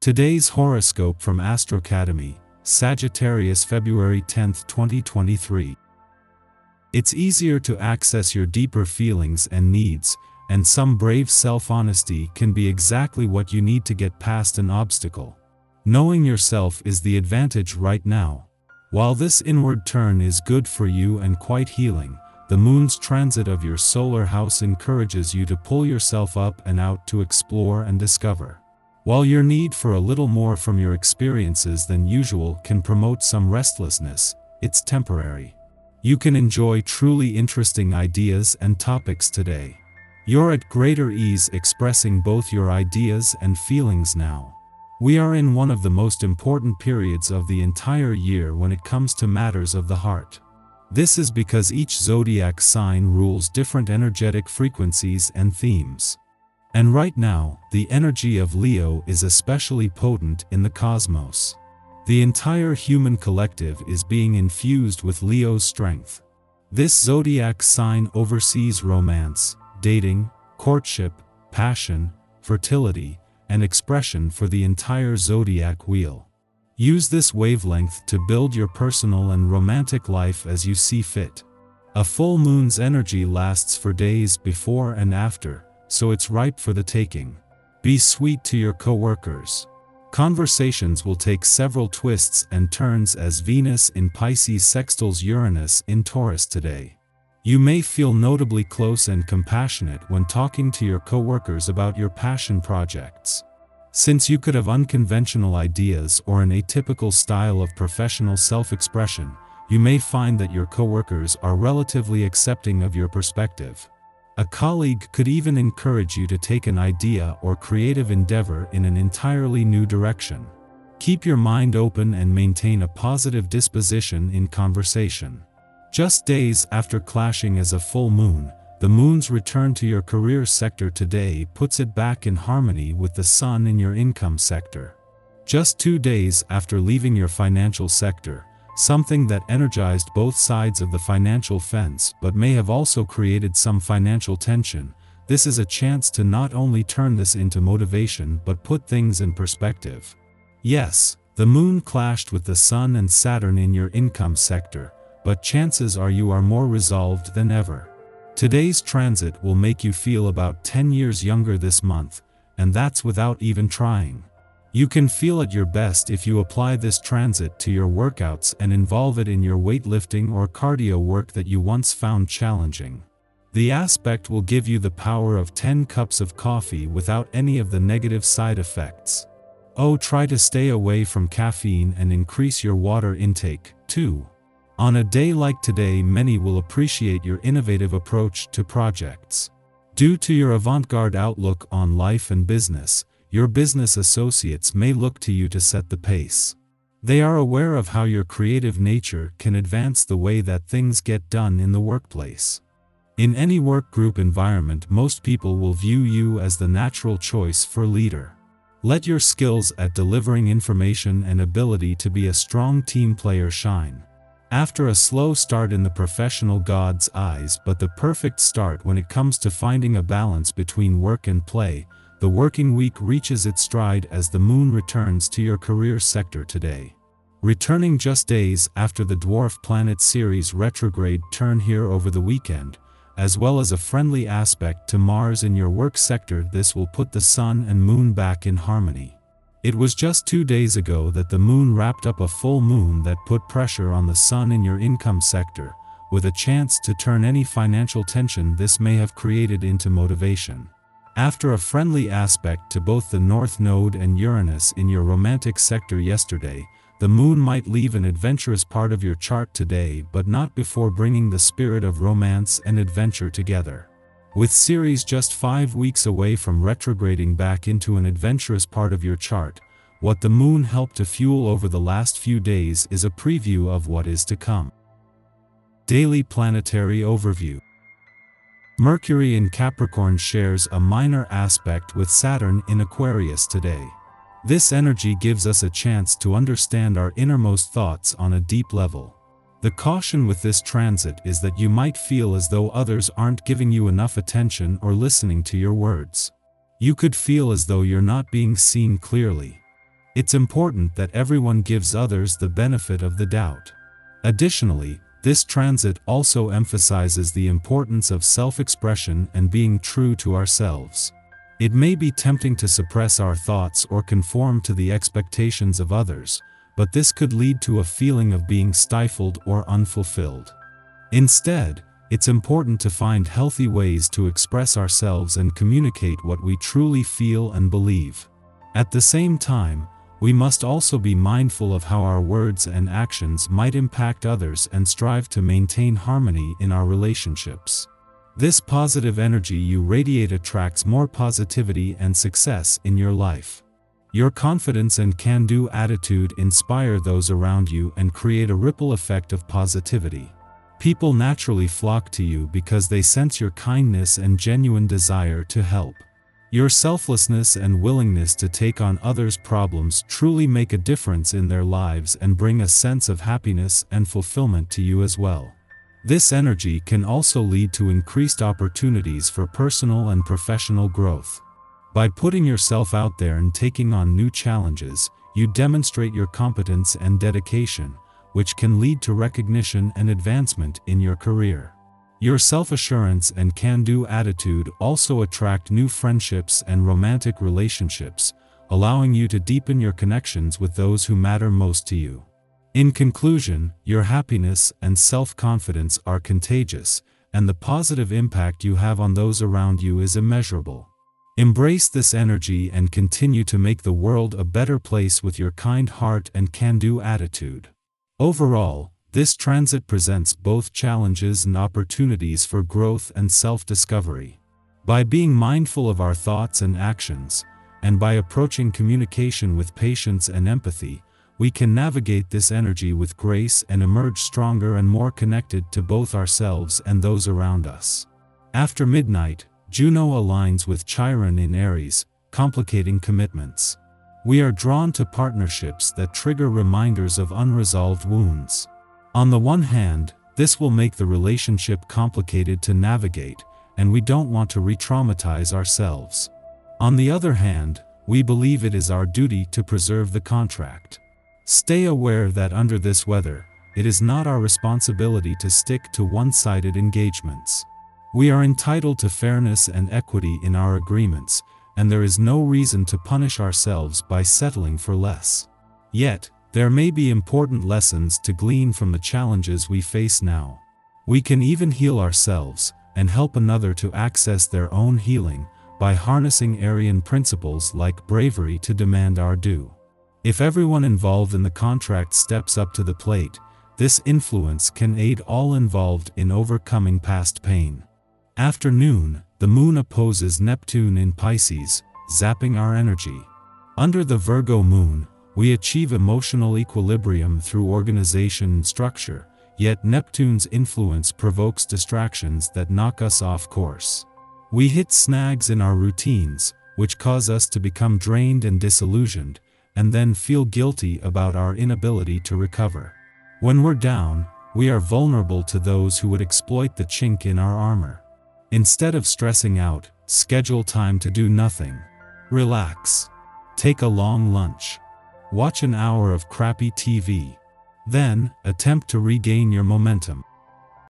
Today's horoscope from Astrocademy, Sagittarius February 10, 2023. It's easier to access your deeper feelings and needs, and some brave self-honesty can be exactly what you need to get past an obstacle. Knowing yourself is the advantage right now. While this inward turn is good for you and quite healing, the moon's transit of your solar house encourages you to pull yourself up and out to explore and discover. While your need for a little more from your experiences than usual can promote some restlessness, it's temporary. You can enjoy truly interesting ideas and topics today. You're at greater ease expressing both your ideas and feelings now. We are in one of the most important periods of the entire year when it comes to matters of the heart. This is because each zodiac sign rules different energetic frequencies and themes. And right now, the energy of Leo is especially potent in the cosmos. The entire human collective is being infused with Leo's strength. This zodiac sign oversees romance, dating, courtship, passion, fertility, and expression for the entire zodiac wheel. Use this wavelength to build your personal and romantic life as you see fit. A full moon's energy lasts for days before and after, so it's ripe for the taking. Be sweet to your coworkers. Conversations will take several twists and turns as Venus in Pisces sextiles Uranus in Taurus today. You may feel notably close and compassionate when talking to your coworkers about your passion projects. Since you could have unconventional ideas or an atypical style of professional self-expression, you may find that your coworkers are relatively accepting of your perspective. A colleague could even encourage you to take an idea or creative endeavor in an entirely new direction. Keep your mind open and maintain a positive disposition in conversation. Just days after clashing as a full moon, the moon's return to your career sector today puts it back in harmony with the sun in your income sector. Just two days after leaving your financial sector, something that energized both sides of the financial fence but may have also created some financial tension, this is a chance to not only turn this into motivation but put things in perspective. Yes, the moon clashed with the sun and Saturn in your income sector, but chances are you are more resolved than ever. Today's transit will make you feel about 10 years younger this month, and that's without even trying. You can feel at your best if you apply this transit to your workouts and involve it in your weightlifting or cardio work that you once found challenging. The aspect will give you the power of 10 cups of coffee without any of the negative side effects. Oh, try to stay away from caffeine and increase your water intake, too. On a day like today many will appreciate your innovative approach to projects. Due to your avant-garde outlook on life and business, your business associates may look to you to set the pace. They are aware of how your creative nature can advance the way that things get done in the workplace. In any work group environment most people will view you as the natural choice for leader. Let your skills at delivering information and ability to be a strong team player shine. After a slow start in the professional God's eyes but the perfect start when it comes to finding a balance between work and play, the working week reaches its stride as the moon returns to your career sector today. Returning just days after the dwarf planet Ceres retrograde turn here over the weekend, as well as a friendly aspect to Mars in your work sector this will put the sun and moon back in harmony. It was just two days ago that the moon wrapped up a full moon that put pressure on the sun in your income sector, with a chance to turn any financial tension this may have created into motivation. After a friendly aspect to both the North Node and Uranus in your romantic sector yesterday, the moon might leave an adventurous part of your chart today but not before bringing the spirit of romance and adventure together. With Ceres just 5 weeks away from retrograding back into an adventurous part of your chart, what the moon helped to fuel over the last few days is a preview of what is to come. Daily Planetary Overview Mercury in Capricorn shares a minor aspect with Saturn in Aquarius today. This energy gives us a chance to understand our innermost thoughts on a deep level. The caution with this transit is that you might feel as though others aren't giving you enough attention or listening to your words. You could feel as though you're not being seen clearly. It's important that everyone gives others the benefit of the doubt. Additionally, this transit also emphasizes the importance of self-expression and being true to ourselves. It may be tempting to suppress our thoughts or conform to the expectations of others, but this could lead to a feeling of being stifled or unfulfilled. Instead, it's important to find healthy ways to express ourselves and communicate what we truly feel and believe. At the same time, we must also be mindful of how our words and actions might impact others and strive to maintain harmony in our relationships. This positive energy you radiate attracts more positivity and success in your life. Your confidence and can-do attitude inspire those around you and create a ripple effect of positivity. People naturally flock to you because they sense your kindness and genuine desire to help. Your selflessness and willingness to take on others' problems truly make a difference in their lives and bring a sense of happiness and fulfillment to you as well. This energy can also lead to increased opportunities for personal and professional growth. By putting yourself out there and taking on new challenges, you demonstrate your competence and dedication, which can lead to recognition and advancement in your career. Your self-assurance and can-do attitude also attract new friendships and romantic relationships, allowing you to deepen your connections with those who matter most to you. In conclusion, your happiness and self-confidence are contagious, and the positive impact you have on those around you is immeasurable. Embrace this energy and continue to make the world a better place with your kind heart and can-do attitude. Overall, this transit presents both challenges and opportunities for growth and self-discovery. By being mindful of our thoughts and actions, and by approaching communication with patience and empathy, we can navigate this energy with grace and emerge stronger and more connected to both ourselves and those around us. After midnight, Juno aligns with Chiron in Aries, complicating commitments. We are drawn to partnerships that trigger reminders of unresolved wounds. On the one hand, this will make the relationship complicated to navigate, and we don't want to re-traumatize ourselves. On the other hand, we believe it is our duty to preserve the contract. Stay aware that under this weather, it is not our responsibility to stick to one-sided engagements. We are entitled to fairness and equity in our agreements, and there is no reason to punish ourselves by settling for less. Yet, there may be important lessons to glean from the challenges we face now. We can even heal ourselves and help another to access their own healing by harnessing Arian principles like bravery to demand our due. If everyone involved in the contract steps up to the plate, this influence can aid all involved in overcoming past pain. After noon, the moon opposes Neptune in Pisces, zapping our energy. Under the Virgo moon, we achieve emotional equilibrium through organization and structure, yet Neptune's influence provokes distractions that knock us off course. We hit snags in our routines, which cause us to become drained and disillusioned, and then feel guilty about our inability to recover. When we're down, we are vulnerable to those who would exploit the chink in our armor. Instead of stressing out, schedule time to do nothing. Relax. Take a long lunch. Watch an hour of crappy TV. Then, attempt to regain your momentum.